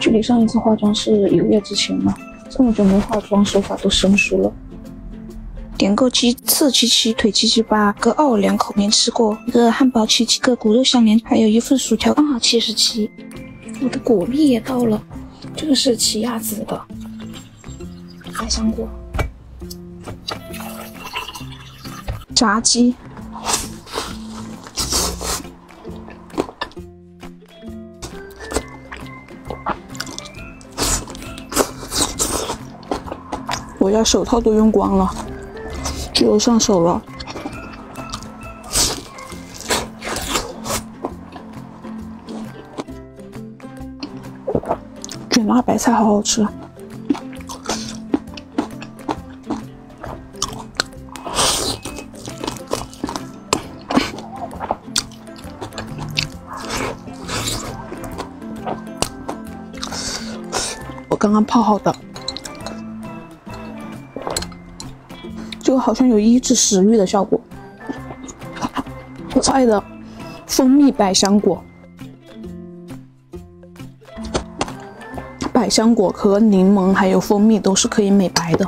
距离上一次化妆是一个月之前了，这么久没化妆，手法都生疏了。点个鸡翅七七，腿七七八，个奥尔良口面吃过，一个汉堡七七，个骨肉相连，还有一份薯条刚好七十七。我的果蜜也到了，这个是奇亚籽的百香果，炸鸡。我要手套都用光了，只有上手了。卷辣白菜好好吃。我刚刚泡好的。这个好像有抑制食欲的效果。我爱的蜂蜜百香果，百香果和柠檬还有蜂蜜都是可以美白的。